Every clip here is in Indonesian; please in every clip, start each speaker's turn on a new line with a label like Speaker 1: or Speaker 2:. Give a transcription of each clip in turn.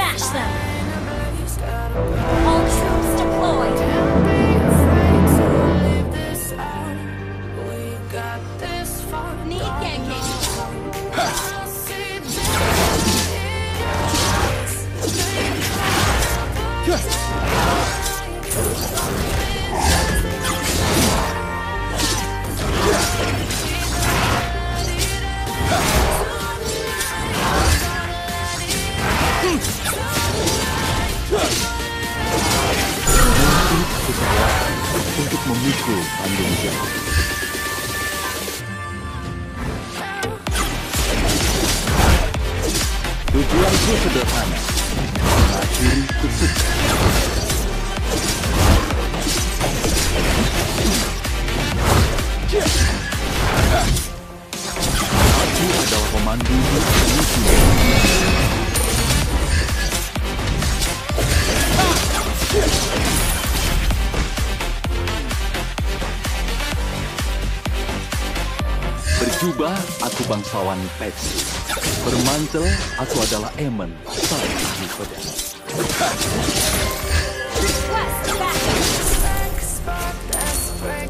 Speaker 1: Smash them!
Speaker 2: Manduduk musuh. Berjubah, aku bangsawan Petsi. Bermantel, aku adalah Emen, sang
Speaker 1: pedas.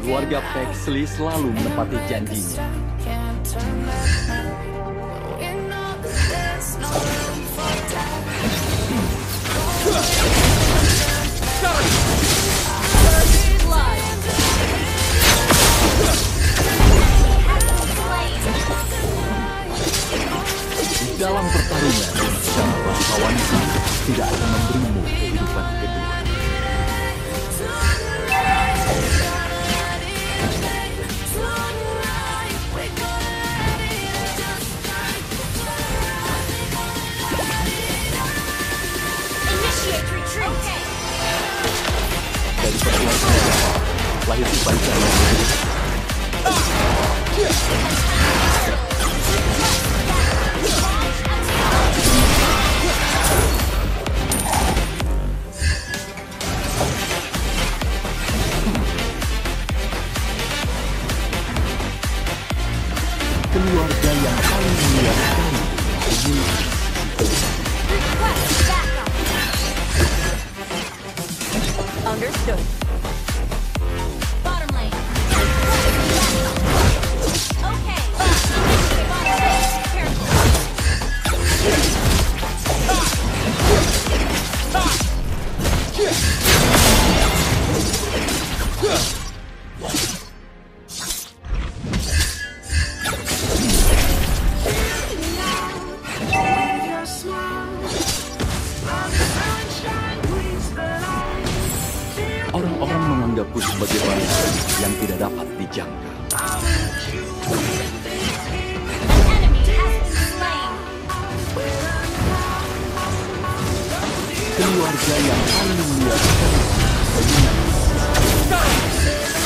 Speaker 2: Keluarga Pexley selalu menepati janjinya. Dalam pertarungan, cara lawan tidak akan memberimu kehidupan kedua. keluarga yang paling mulia bagi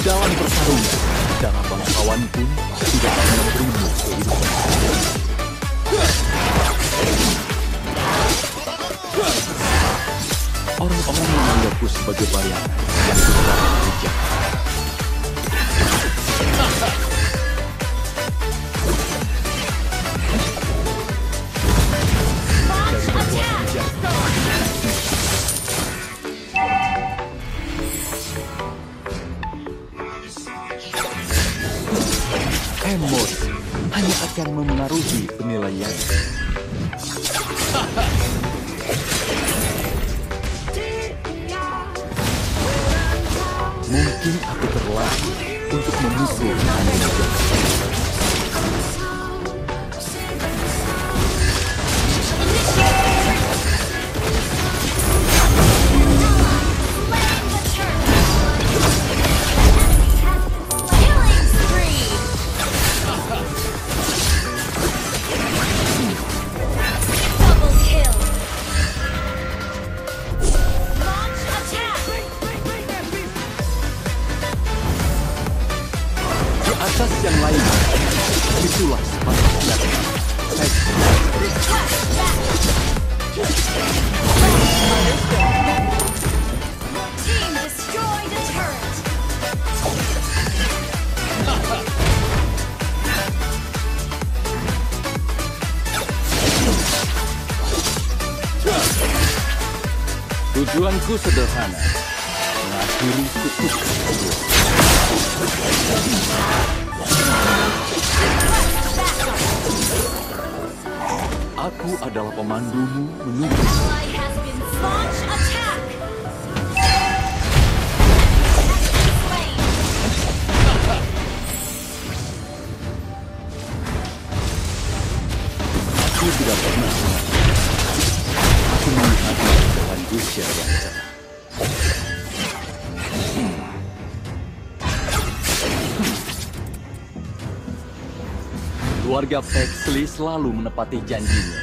Speaker 2: dalam pertarungan, darah bangsawan pun tidak akan membunuh kehidupan. Orang-orang menganggapku sebagai bayangan yang tidak berjalan. Yang lain, itulah sepatutnya. Tujuanku sederhana, mengakhiri. Aku adalah pemandumu menuju. Aku tidak pernah. Aku melihatnya dengan usia yang cerah. Keluarga Pexley selalu menepati janjinya.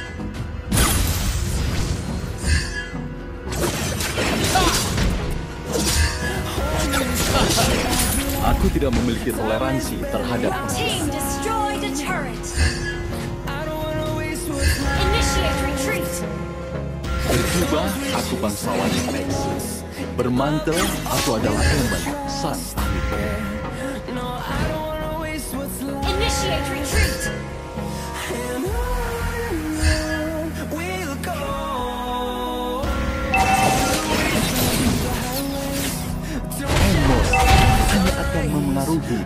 Speaker 2: Aku tidak memiliki toleransi terhadap. Berjubah, aku bangsawan Pexley. Bermantel, aku adalah Ember, sang ahli.
Speaker 1: Initiate retreat! And on we'll go. Emo, dia akan memengaruhi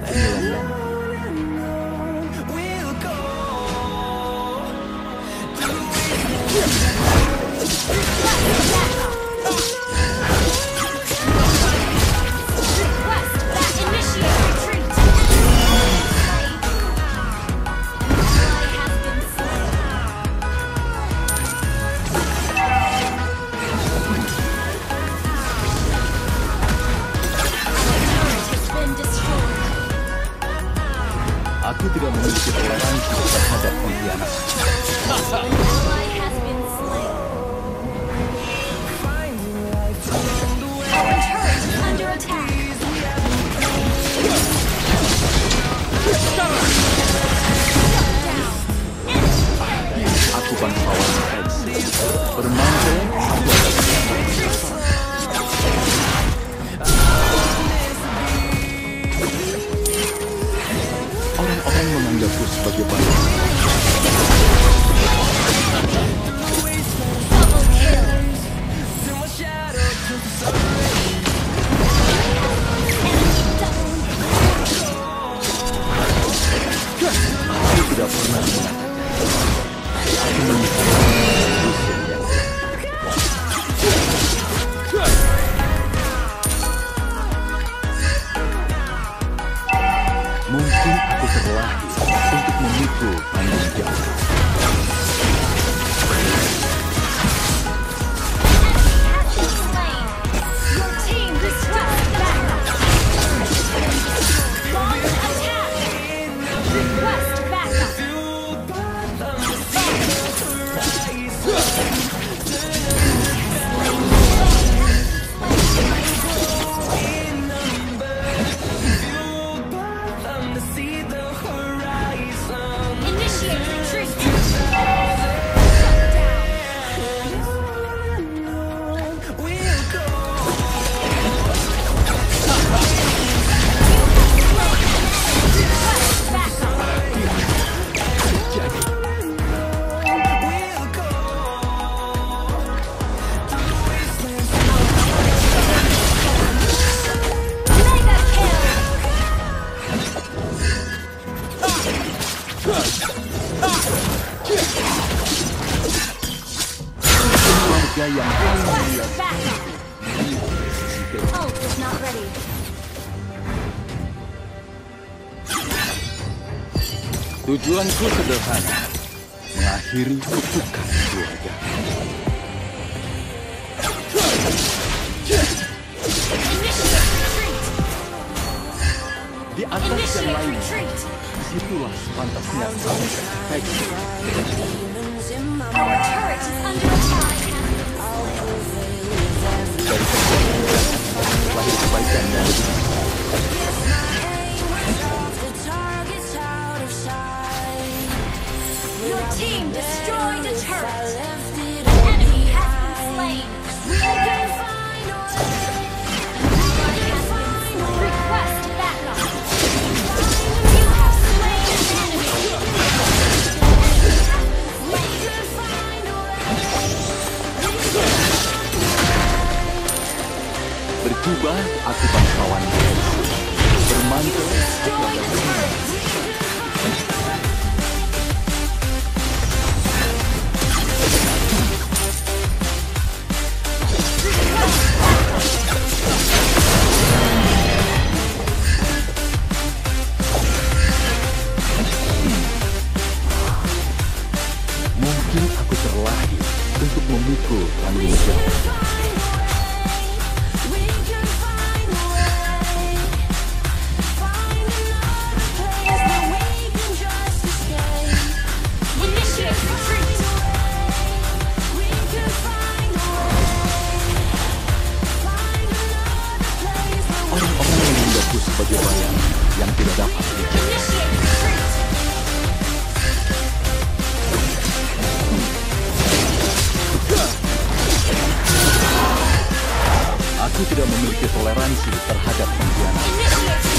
Speaker 2: Aku tidak memiliki toleransi terhadap pengkhianat. Aku Pexley. Bermantel, aku adalah sebagai bayi. Tujuanku sederhana, mengakhiri kutukan keluarga. Di atas yang lain,
Speaker 1: di
Speaker 2: situlah sepantasnya kamu
Speaker 1: attack.
Speaker 2: Dari kebaikan, lahir kebaikan. Itulah akibat bangsawan Bermantul, Aku tidak memiliki toleransi terhadap pengkhianat.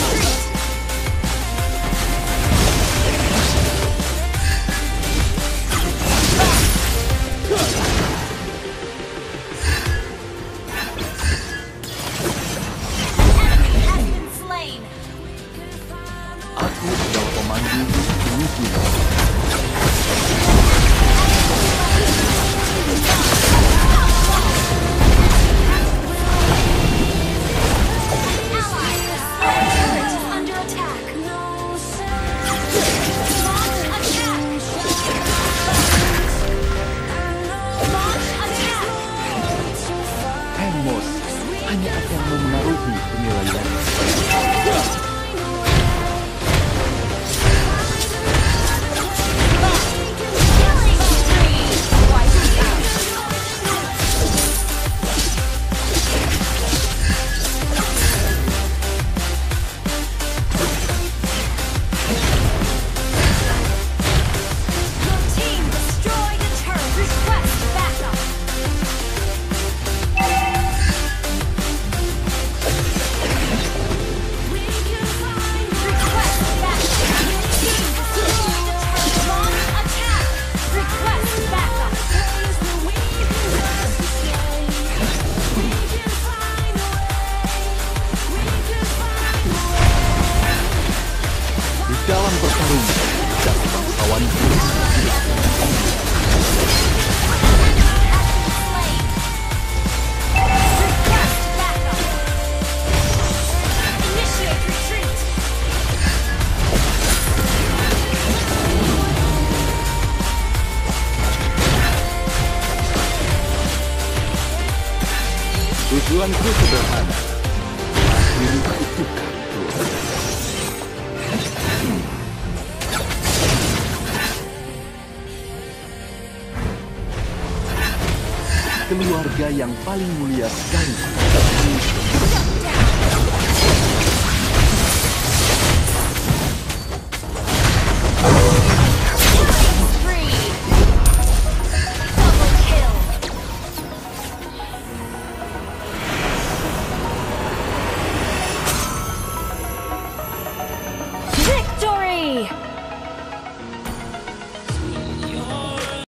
Speaker 2: keluarga yang paling mulia sekali.